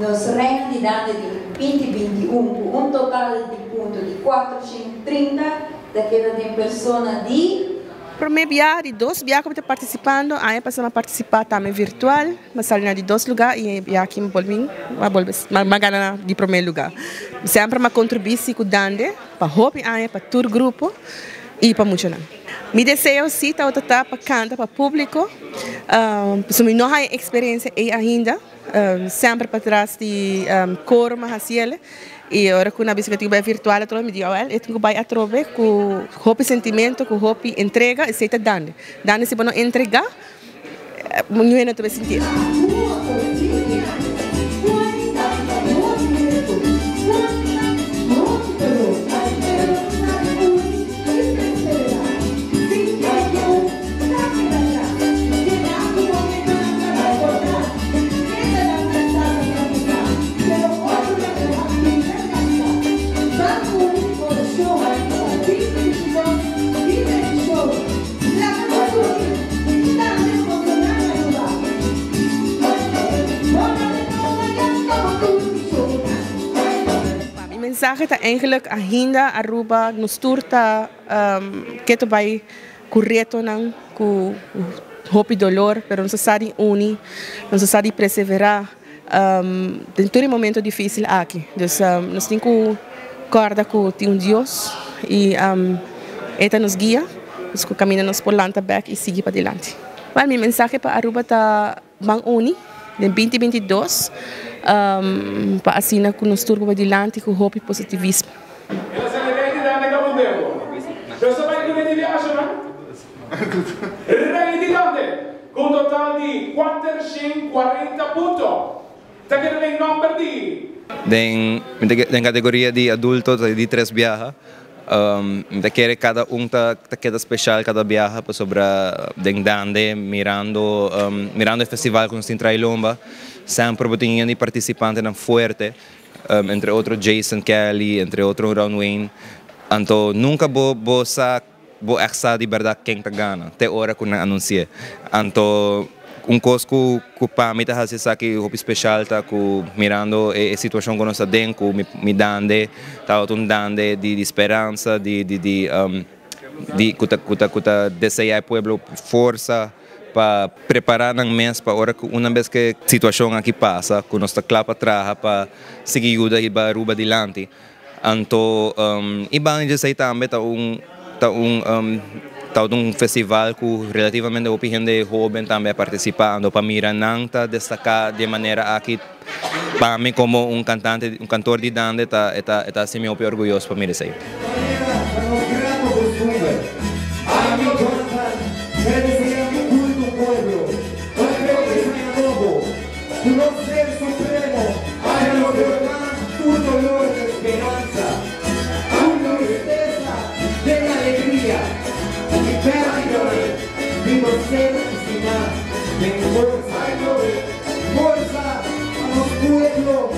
nos Dante di 2021 com um total de pontos de 430 daquela tem persona de mim, viagem, dois viagens que estou participando, aí passamos a participar também virtual, mas saímos de dois lugares e viagem aqui em mas mas ganhar de primeiro lugar. Sempre uma contribuição com o Dante, para hobby, para o grupo e para muito não. Me desejo sim, tá outra para cantar para público. Um, se me não há experiência ainda, um, sempre para trás de um, coro mas e agora com a bicicleta virtual eu me digo, well, eu tenho que ir a com o sentimento, com o entrega e seita dando. Dando se não entregar, não é não sentir. mensaje está eigenlijk ainda aruba nos turta um, tu vai correto não com hope dolor, pero necessário uni, necessário perseverar um, em todo momento difícil aqui. Então, um, nós temos que corda com um Deus e um, ele nos guia, nós caminhamos por lanta back e seguir para diante. Well, minha mensagem para Aruba está bang uni, em 2022 um, para assinar com nos turbo adiante com hope e positivismo. com um total de 440 pontos. Tagliare il numero di Den, den categoria de adulto de três viaja, um, quer cada um tá, queda especial cada viaja para sobre den dande mirando um, mirando o festival com sin Trailomba sempre tinha de participante na fuerte um, entre outros Jason Kelly entre outros Ron Wayne. Então nunca vou vou sa vou exa de verdade quem tá gana até hora que não anunciei então um coisa que, que para mim está fazendo aqui o especial tá com mirando a, a situação que nós temos me, me dando tá um dando de, de esperança de de de um, de kuta kuta kuta desejar pueblo força para preparar na mês para hora que vez que a situação aqui passa, que nós está claro para trás para seguir ajuda e para ruba adiante. Então, um, e bem dizer também tá um tá um um tá um festival que relativamente o gente jovem também participando. Para mirar nanta destacar de maneira aqui para mim como um cantante um cantor de dança está está está semi orgulhoso para mim Bad, you know it. People say that it's enough. Make it worse, I know it. More is. I'm a fool at law.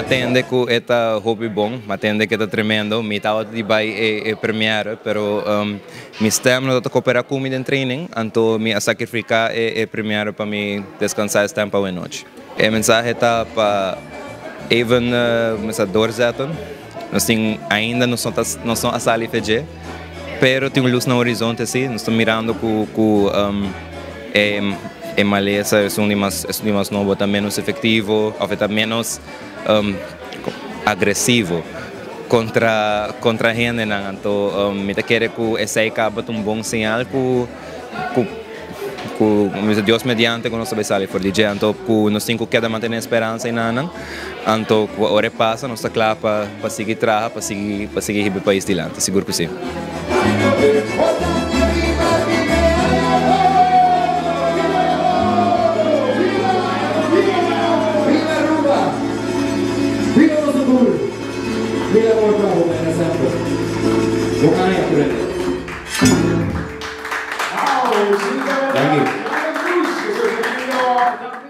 Matende que eta hobby bom, matende que está tremendo, mi tava de vai e, e premiar, pero um, mi stem no tá cooperar com den training, anto mi a sacrificar e, e premiar para mi descansar esse tempo à noite. E mensagem tá para even uh, doorzetten. Nós tem ainda não são não são a sala IFG, pero tem luz no horizonte assim, nós estamos mirando com com um, e, e maleza, é um mais é um mais novo, tá menos efetivo, afeta menos um, agressivo contra contra gente então um, me quer que esse acaba um bom sinal que que Deus mediante que nós sair for DJ então que nós temos que manter a esperança e não? Então que a hora passa nós está claro para para seguir trás para seguir para seguir o país adiante seguro que sim よかねくれる Thank you.